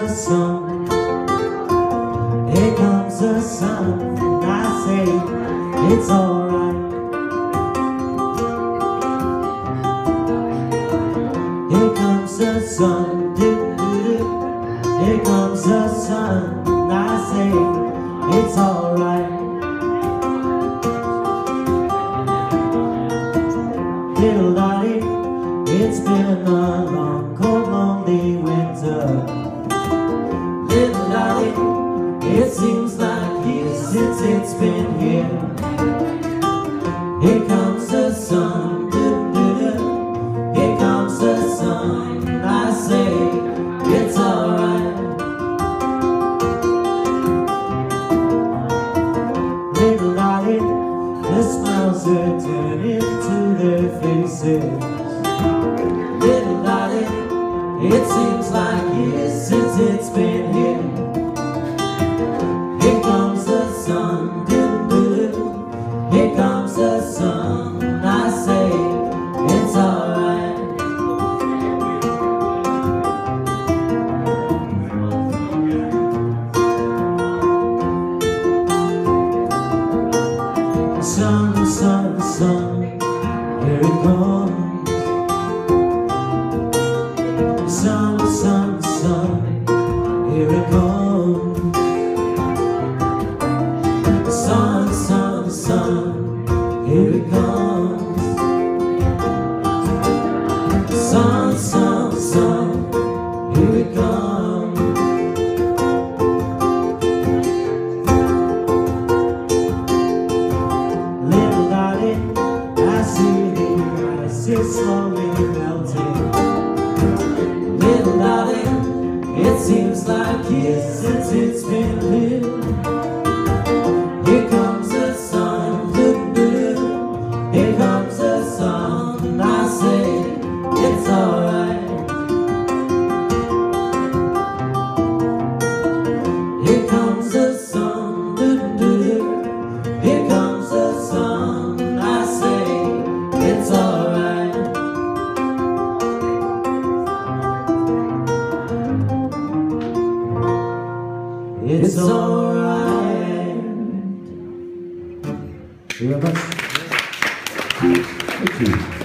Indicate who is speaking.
Speaker 1: the sun. here comes the sun, and I say it's alright. Here comes the sun, here comes the sun, and I say it's alright. Diddle-dotty, it's been a long it's been here. Here comes the sun, doo here comes the sun. I say it's alright. Little Lottie, the smiles are turning to their faces. Little Lottie, it seems like years Sun, sun, sun, here it comes. Sun, sun, sun, here it comes. Sun, sun, sun, here it comes. Is slowly melting. Little Lottie, it seems like years since it's been It's alright. Thank you. Thank you.